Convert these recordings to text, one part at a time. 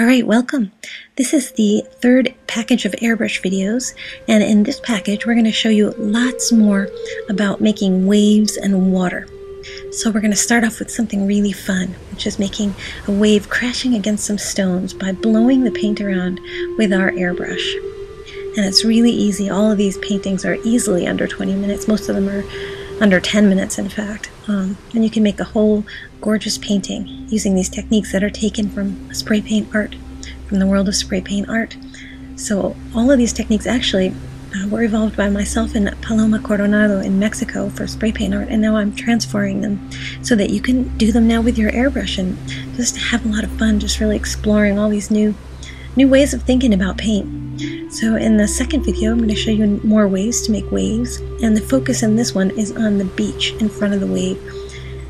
Alright, welcome. This is the third package of airbrush videos, and in this package we're going to show you lots more about making waves and water. So we're going to start off with something really fun, which is making a wave crashing against some stones by blowing the paint around with our airbrush. And it's really easy. All of these paintings are easily under 20 minutes. Most of them are under 10 minutes, in fact. Um, and you can make a whole gorgeous painting using these techniques that are taken from spray paint art, from the world of spray paint art. So all of these techniques actually uh, were evolved by myself and Paloma Coronado in Mexico for spray paint art, and now I'm transferring them so that you can do them now with your airbrush and just have a lot of fun, just really exploring all these new new ways of thinking about paint. So in the second video, I'm going to show you more ways to make waves, and the focus in this one is on the beach in front of the wave,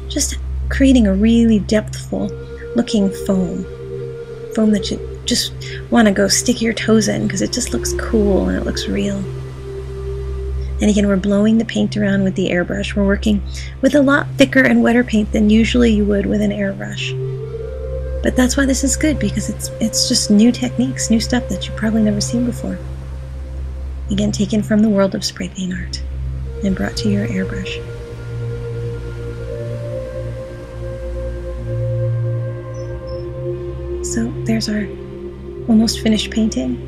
just creating a really depthful looking foam, foam that you just want to go stick your toes in because it just looks cool and it looks real. And again, we're blowing the paint around with the airbrush. We're working with a lot thicker and wetter paint than usually you would with an airbrush. But that's why this is good because it's it's just new techniques, new stuff that you've probably never seen before. Again, taken from the world of spray paint art and brought to your airbrush. So there's our almost finished painting.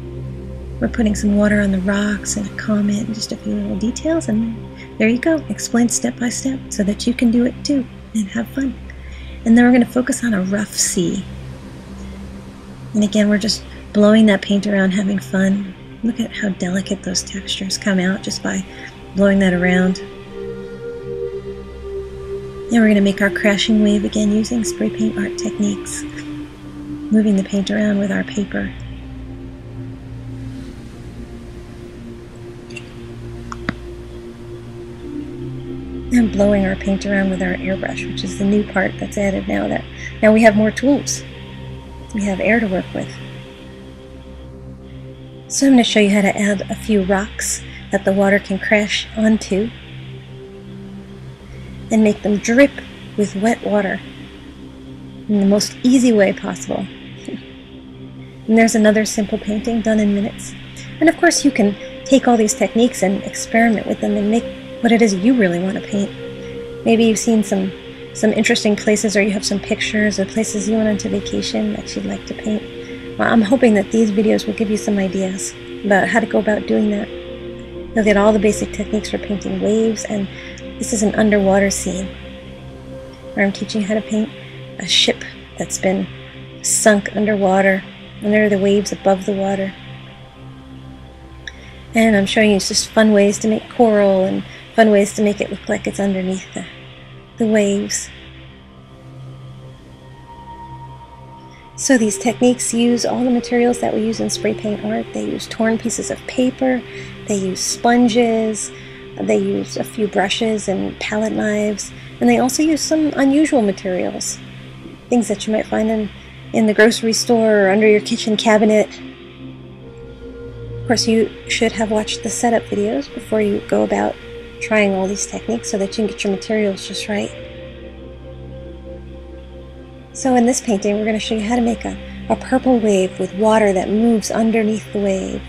We're putting some water on the rocks and a comet and just a few little details and there you go, explained step by step so that you can do it too and have fun. And then we're going to focus on a rough sea. And again, we're just blowing that paint around, having fun. Look at how delicate those textures come out just by blowing that around. And we're going to make our crashing wave again using spray paint art techniques. Moving the paint around with our paper. And blowing our paint around with our airbrush, which is the new part that's added now that now we have more tools. We have air to work with. So I'm going to show you how to add a few rocks that the water can crash onto and make them drip with wet water in the most easy way possible. and there's another simple painting done in minutes. And of course you can take all these techniques and experiment with them and make what it is you really want to paint. Maybe you've seen some some interesting places or you have some pictures of places you went on to vacation that you'd like to paint. Well, I'm hoping that these videos will give you some ideas about how to go about doing that. You'll get all the basic techniques for painting waves and this is an underwater scene where I'm teaching how to paint a ship that's been sunk underwater are the waves above the water. And I'm showing you just fun ways to make coral and fun ways to make it look like it's underneath the, the waves. So these techniques use all the materials that we use in spray paint art. They use torn pieces of paper, they use sponges, they use a few brushes and palette knives, and they also use some unusual materials. Things that you might find in, in the grocery store or under your kitchen cabinet. Of course, you should have watched the setup videos before you go about trying all these techniques so that you can get your materials just right. So in this painting, we're going to show you how to make a, a purple wave with water that moves underneath the wave.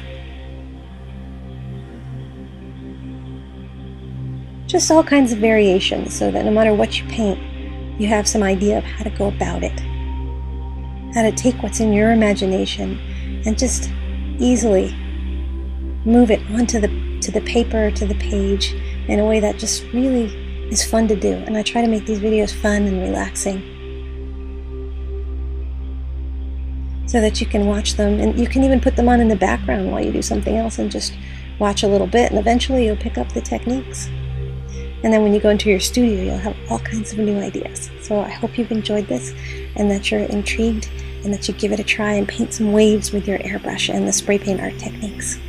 Just all kinds of variations so that no matter what you paint, you have some idea of how to go about it. How to take what's in your imagination and just easily move it onto the to the paper, to the page, in a way that just really is fun to do. And I try to make these videos fun and relaxing so that you can watch them and you can even put them on in the background while you do something else and just watch a little bit and eventually you'll pick up the techniques. And then when you go into your studio, you'll have all kinds of new ideas. So I hope you've enjoyed this and that you're intrigued and that you give it a try and paint some waves with your airbrush and the spray paint art techniques.